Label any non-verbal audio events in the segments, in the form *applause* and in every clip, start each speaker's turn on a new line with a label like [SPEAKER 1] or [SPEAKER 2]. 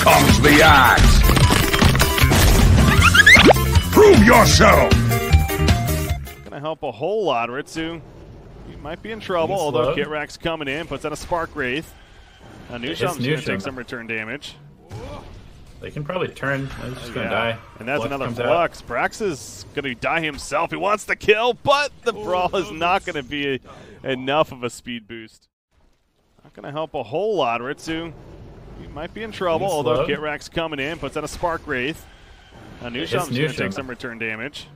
[SPEAKER 1] comes the axe! Prove yourself!
[SPEAKER 2] Gonna help a whole lot. Ritsu, he might be in trouble,
[SPEAKER 3] He's
[SPEAKER 2] although
[SPEAKER 3] slow.
[SPEAKER 2] Kitrak's coming in, puts out a Spark Wraith. Now
[SPEAKER 3] hits
[SPEAKER 2] Nusham's gonna take some return damage.
[SPEAKER 3] They can probably turn. They're just gonna
[SPEAKER 2] Yeah.
[SPEAKER 3] die.
[SPEAKER 2] And that's
[SPEAKER 3] Flux
[SPEAKER 2] another
[SPEAKER 3] comes out.
[SPEAKER 2] flux. Brax is going to die himself. He wants the kill, but the oh, brawl is not going to be enough of a speed boost. Not going to help a whole lot. Ritsu, he might be in trouble,
[SPEAKER 3] He's
[SPEAKER 2] although
[SPEAKER 3] slow.
[SPEAKER 2] Kitrak's coming in, puts out a Spark Wraith. Now
[SPEAKER 3] hits
[SPEAKER 2] Nusham's going to take some return damage.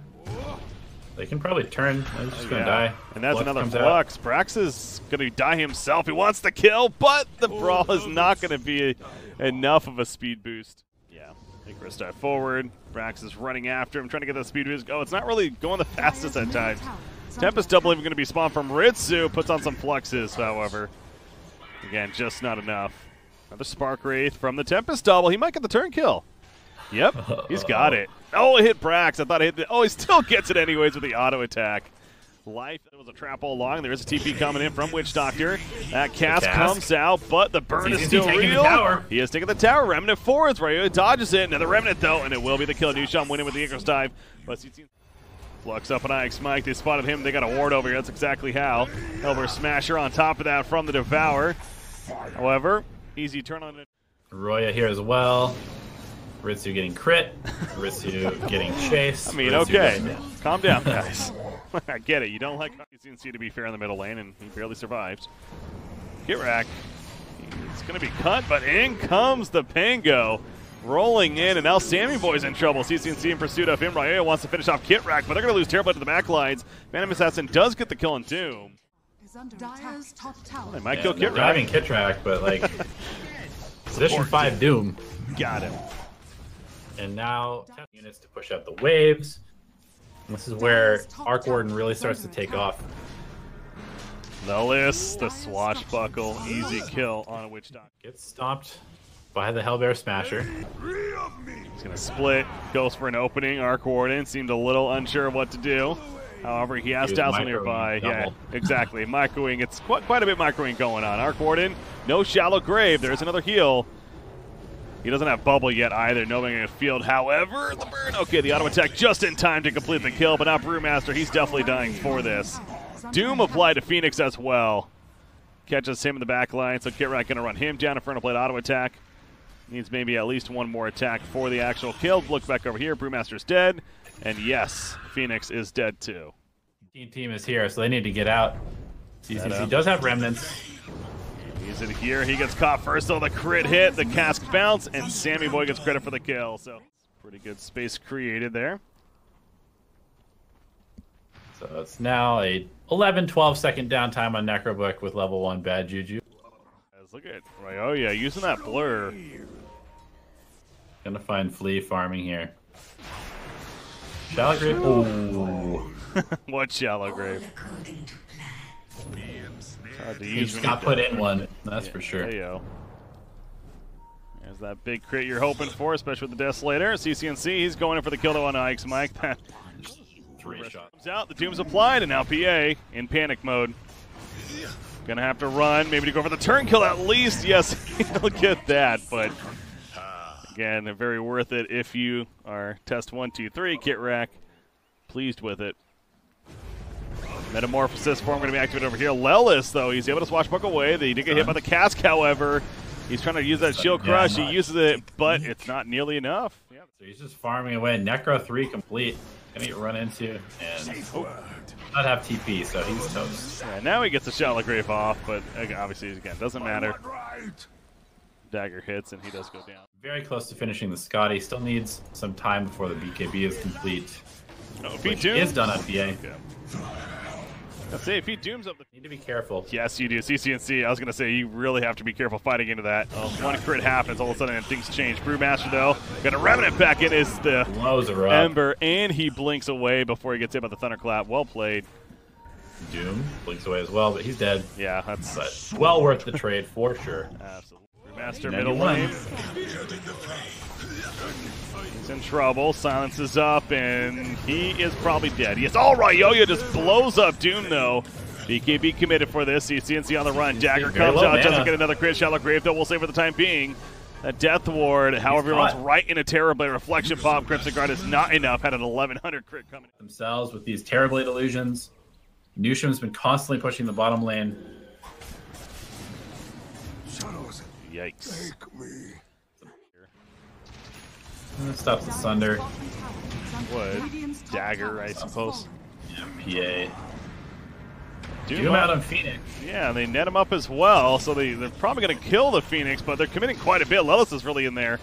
[SPEAKER 3] They can probably turn. They're just gonna
[SPEAKER 2] Yeah.
[SPEAKER 3] die.
[SPEAKER 2] And that's
[SPEAKER 3] Flux
[SPEAKER 2] another
[SPEAKER 3] comes out.
[SPEAKER 2] flux. Brax is going to die himself. He wants the kill, but the oh, brawl is not going to be enough of a speed boost. Yeah. Icarus dive forward. Brax is running after him, trying to get that speed boost. Oh, it's not really going the fastest at times. Tempest double even going to be spawned from Ritsu. Puts on some fluxes, however. Again, just not enough. Another Spark Wraith from the Tempest double. He might get the turn kill. Yep, he's got it. Oh, it hit Brax. I thought it hit. The, oh, he still gets it anyways with the auto attack. Life there was a trap all along. There is a TP coming in from Witch Doctor. That cast,
[SPEAKER 3] cast.
[SPEAKER 2] comes out, but the burn is still
[SPEAKER 3] taking the
[SPEAKER 2] real.
[SPEAKER 3] tower.
[SPEAKER 2] He is taking the tower. Remnant forwards. Ryu dodges it. Another Remnant though, and it will be the kill. Nusham winning with the Icarus dive. But Flux up on Ix Mike. They spotted him. They got a ward over here. That's exactly how. Hellbear Smasher on top of that from the Devour. However, easy turn on it.
[SPEAKER 3] Roya here as well. Ritsu getting crit. Ritsu *laughs* getting chased.
[SPEAKER 2] I mean,
[SPEAKER 3] Ritsu
[SPEAKER 2] okay.
[SPEAKER 3] getting-
[SPEAKER 2] Calm down, *laughs* guys. *laughs* I get it. You don't like CNC to be fair in the middle lane, and he barely survived. Kitrak. He's going to be cut, but in comes the Pango. Rolling in, and now Sammy Boy's in trouble. CCNC in pursuit of him. Raya wants to finish off Kitrak, but they're going to lose Terrorblade to the backlines. Phantom Assassin does get the kill on Doom.
[SPEAKER 4] Dire's top tower.
[SPEAKER 2] They might
[SPEAKER 3] Yeah,
[SPEAKER 2] kill
[SPEAKER 3] they're
[SPEAKER 2] Kitrak.
[SPEAKER 3] driving Kitrak, but like *laughs* position five Doom,
[SPEAKER 2] Got him.
[SPEAKER 3] and now tap units to push out the waves. This is where Arc Warden really starts to take off.
[SPEAKER 2] Lelis, the swashbuckle, easy kill on a Witch Doctor.
[SPEAKER 3] Gets stomped by the Hellbear Smasher.
[SPEAKER 2] He's going to split, goes for an opening. Arc Warden seemed a little unsure of what to do. However, he has Dazzle nearby. Yeah, *laughs* exactly. Microing. It's quite, quite a bit microing going on. Arc Warden, no shallow grave. There's another heal. He doesn't have bubble yet either, knowing a field. However, the burn. Okay, the auto attack just in time to complete the kill, but now Brewmaster, he's definitely dying for this. Doom applied to Phoenix as well. Catches him in the back line, so Kitrak going to run him down. Inferno Blade auto attack. Needs maybe at least one more attack for the actual kill. Look back over here. Brewmaster's dead. And yes, Phoenix is dead too.
[SPEAKER 3] Team team is here, so they need to get out. CCC does have remnants.
[SPEAKER 2] He's in here. He gets caught first, though. The crit hit, the cask bounce, and Sammy Boy gets credit for the kill. So, pretty good space created there.
[SPEAKER 3] So it's now a 11 12 second downtime on Necrobook with level 1 Bad Juju.
[SPEAKER 2] Guys, Look at Ryoya oh, using that blur.
[SPEAKER 3] Gonna find Flea farming here. Shallow Grave. Oh, *laughs*
[SPEAKER 2] what shallow grave? Hard
[SPEAKER 3] he
[SPEAKER 2] use
[SPEAKER 3] just got put in one. That's for sure.
[SPEAKER 2] There you go. There's that big crit you're hoping for, especially with the Desolator. CCNC, he's going in for the kill though on Ix Mike. That *laughs*
[SPEAKER 3] Three shots.
[SPEAKER 2] comes out, the Doom's applied, and now PA in panic mode. Gonna have to run, maybe to go for the turn kill at least. *laughs* Yes, he'll get that, but uh, again, very worth it if you are test one, two, three, Kitrak. Pleased with it. Metamorphosis form going to be activated over here. Lelis, though, he's able to swashbuckle away. They did get hit by the cask, however. He's trying to use that shield
[SPEAKER 3] Yeah,
[SPEAKER 2] crush.
[SPEAKER 3] not-
[SPEAKER 2] He uses it, but it's not nearly enough. Yeah.
[SPEAKER 3] So he's just farming away. Necro 3 complete. Gonna get run into and oh, not have TP, so he's toast.
[SPEAKER 2] Yeah, now he gets the Shallow Grave off, but obviously, again, doesn't matter. Dagger hits, and he does go down.
[SPEAKER 3] Very close to finishing the Skadi. Still needs some time before the BKB is complete.
[SPEAKER 2] No, if he
[SPEAKER 3] Which is done on PA.
[SPEAKER 2] Yeah. *laughs* Say if he dooms up the.
[SPEAKER 3] Need to be careful.
[SPEAKER 2] Yes, you do. CCNC, I was going to say, you really have to be careful fighting into that. Oh, one crit happens, all of a sudden things change. Brewmaster, though, got a Remnant back in is the
[SPEAKER 3] Blows are up.
[SPEAKER 2] Ember, and he blinks away before he gets hit by the Thunderclap. Well played.
[SPEAKER 3] Doom blinks away as well, but he's dead.
[SPEAKER 2] Yeah, that's
[SPEAKER 3] But well worth the trade for sure. *laughs*
[SPEAKER 2] absolutely.
[SPEAKER 3] Ninety
[SPEAKER 2] middle lane. He's in trouble. Silence is up, and he is probably dead. Yes. All right, Yo-Yo just blows up Doom, though. BKB committed for this. CNC on the run. Dagger comes
[SPEAKER 3] low
[SPEAKER 2] out, doesn't
[SPEAKER 3] mana.
[SPEAKER 2] get another crit. Shallow Grave, though, we'll say for the time being. That Death Ward, however, runs right into Terrorblade. Reflection Bomb. Crimson Guard is not enough. Had an 1100 crit coming.
[SPEAKER 3] themselves with these Terrorblade illusions. Nusham's been constantly pushing the bottom lane.
[SPEAKER 2] Yikes.
[SPEAKER 1] take me.
[SPEAKER 3] And it stops the Sunder.
[SPEAKER 2] Would. Dagger, I suppose.
[SPEAKER 3] Yeah, PA.
[SPEAKER 2] Doom
[SPEAKER 3] Doom out
[SPEAKER 2] up.
[SPEAKER 3] on Phoenix.
[SPEAKER 2] Yeah, they net him up as well, so they, they're probably going to kill the Phoenix, but they're committing quite a bit. Lelis is really in there.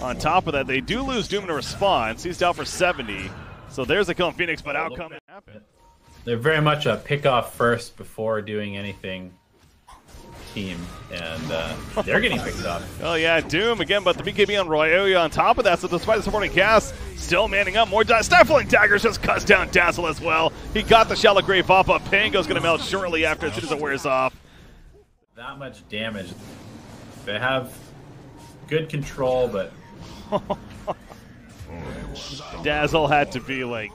[SPEAKER 2] On top of that, they do lose Doom in a response. He's down for 70. So there's a kill on Phoenix, but
[SPEAKER 3] Oh,
[SPEAKER 2] outcome
[SPEAKER 3] look
[SPEAKER 2] happened.
[SPEAKER 3] They're very much a pick off first before doing anything team, and uh, they're getting picked off. *laughs*
[SPEAKER 2] Oh yeah, Doom again, but the BKB on Ryoya on top of that. So despite the supporting cast, still manning up. More di- stifling daggers just cuts down Dazzle as well. He got the Shallow Grave off, but Pango's going to melt shortly after as soon as it wears off.
[SPEAKER 3] That much damage. They have good control, but *laughs* *laughs*
[SPEAKER 2] Dazzle had to be like